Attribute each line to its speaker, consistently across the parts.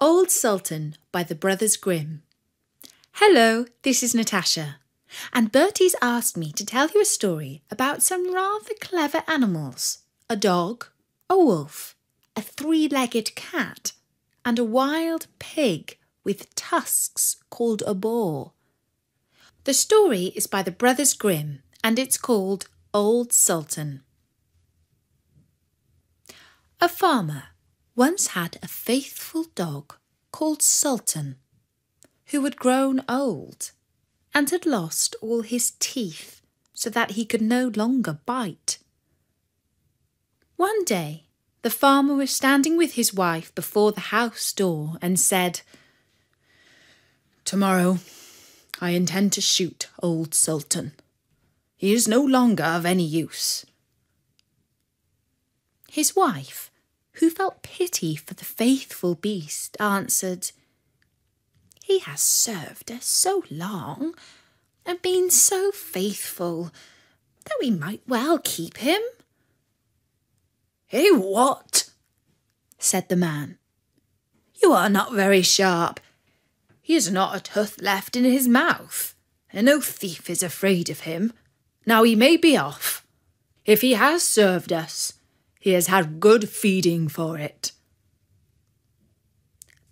Speaker 1: Old Sultan by the Brothers Grimm. Hello, this is Natasha, and Bertie's asked me to tell you a story about some rather clever animals a dog, a wolf, a three legged cat, and a wild pig with tusks called a boar. The story is by the Brothers Grimm and it's called Old Sultan. A farmer once had a faithful dog called Sultan, who had grown old and had lost all his teeth so that he could no longer bite. One day, the farmer was standing with his wife before the house door and said, Tomorrow I intend to shoot old Sultan. He is no longer of any use. His wife who felt pity for the faithful beast, answered, He has served us so long and been so faithful that we might well keep him.
Speaker 2: Hey, what? said the man. You are not very sharp. He has not a tooth left in his mouth, and no thief is afraid of him. Now he may be off. If he has served us, he has had good feeding for it.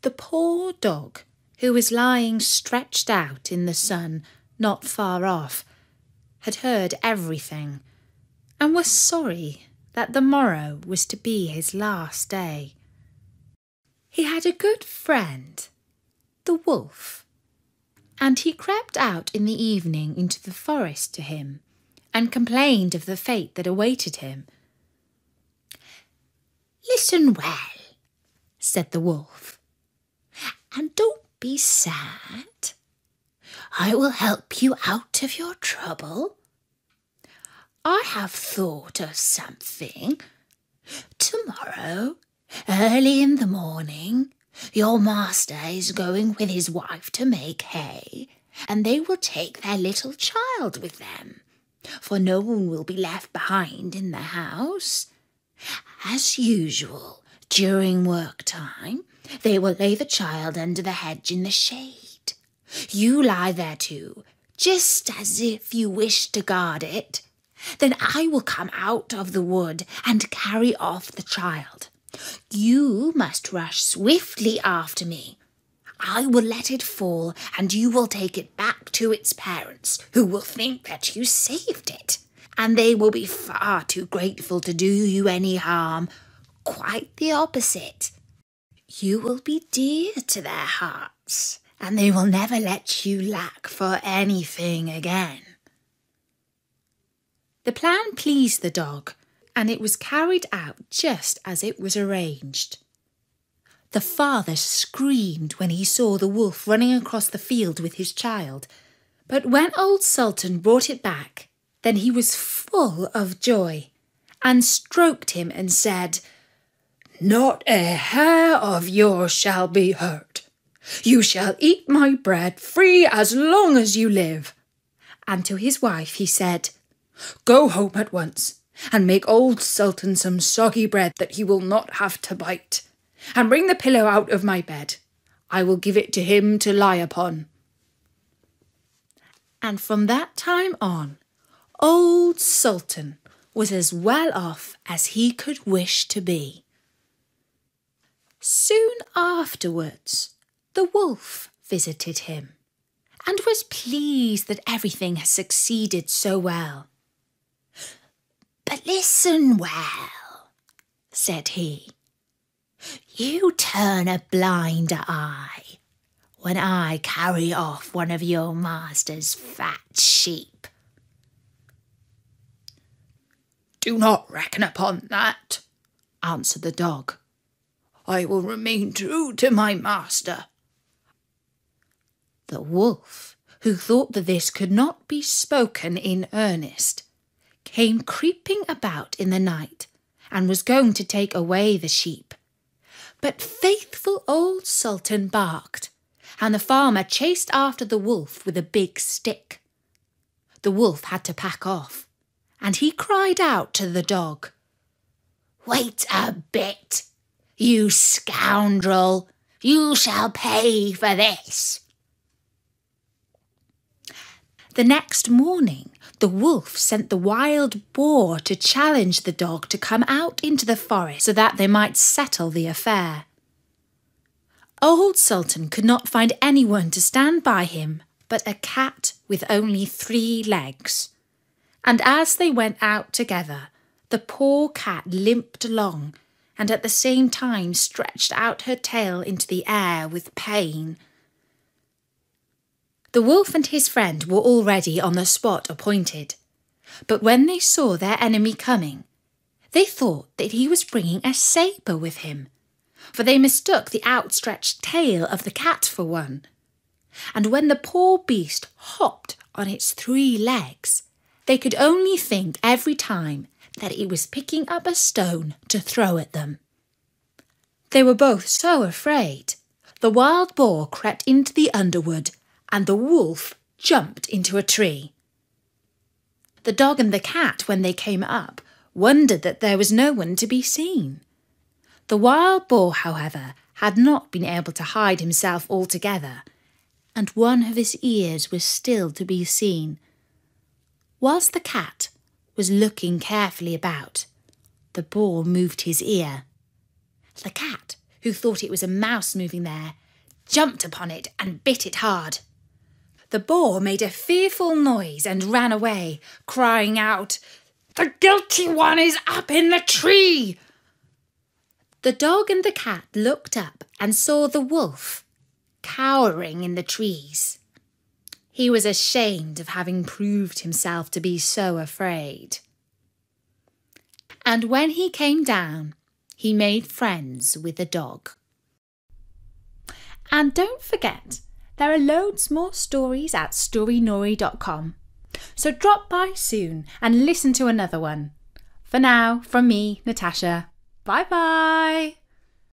Speaker 1: The poor dog, who was lying stretched out in the sun not far off, had heard everything and was sorry that the morrow was to be his last day. He had a good friend, the wolf, and he crept out in the evening into the forest to him and complained of the fate that awaited him
Speaker 3: Listen well, said the wolf, and don't be sad. I will help you out of your trouble. I have thought of something. Tomorrow, early in the morning, your master is going with his wife to make hay, and they will take their little child with them, for no one will be left behind in the house. As usual, during work time, they will lay the child under the hedge in the shade. You lie there too, just as if you wish to guard it. Then I will come out of the wood and carry off the child. You must rush swiftly after me. I will let it fall, and you will take it back to its parents, who will think that you saved it and they will be far too grateful to do you any harm. Quite the opposite. You will be dear to their hearts, and they will never let you lack for anything again.
Speaker 1: The plan pleased the dog, and it was carried out just as it was arranged. The father screamed when he saw the wolf running across the field with his child, but when old Sultan brought it back, then he was full of joy and stroked him and said, Not a hair of yours shall be hurt. You shall eat my bread free as long as you live. And to his wife he said, Go home at once and make old Sultan some soggy bread that he will not have to bite, and bring the pillow out of my bed. I will give it to him to lie upon. And from that time on, Old Sultan was as well off as he could wish to be. Soon afterwards, the wolf visited him and was pleased that everything had succeeded so well.
Speaker 3: But listen well, said he. You turn a blind eye when I carry off one of your master's fat sheep.
Speaker 2: Do not reckon upon that, answered the dog. I will remain true to my master.
Speaker 1: The wolf, who thought that this could not be spoken in earnest, came creeping about in the night and was going to take away the sheep. But faithful old Sultan barked, and the farmer chased after the wolf with a big stick. The wolf had to pack off and he cried out to the dog,
Speaker 3: Wait a bit, you scoundrel. You shall pay for this.
Speaker 1: The next morning, the wolf sent the wild boar to challenge the dog to come out into the forest so that they might settle the affair. Old Sultan could not find anyone to stand by him but a cat with only three legs. And as they went out together, the poor cat limped along and at the same time stretched out her tail into the air with pain. The wolf and his friend were already on the spot appointed, but when they saw their enemy coming, they thought that he was bringing a sabre with him, for they mistook the outstretched tail of the cat for one. And when the poor beast hopped on its three legs, they could only think every time that it was picking up a stone to throw at them. They were both so afraid. The wild boar crept into the underwood and the wolf jumped into a tree. The dog and the cat, when they came up, wondered that there was no one to be seen. The wild boar, however, had not been able to hide himself altogether, and one of his ears was still to be seen. Whilst the cat was looking carefully about, the boar moved his ear. The cat, who thought it was a mouse moving there, jumped upon it and bit it hard. The boar made a fearful noise and ran away, crying out, The guilty one is up in the tree! The dog and the cat looked up and saw the wolf cowering in the trees. He was ashamed of having proved himself to be so afraid. And when he came down, he made friends with the dog. And don't forget, there are loads more stories at storynory.com. So drop by soon and listen to another one. For now, from me, Natasha, bye bye.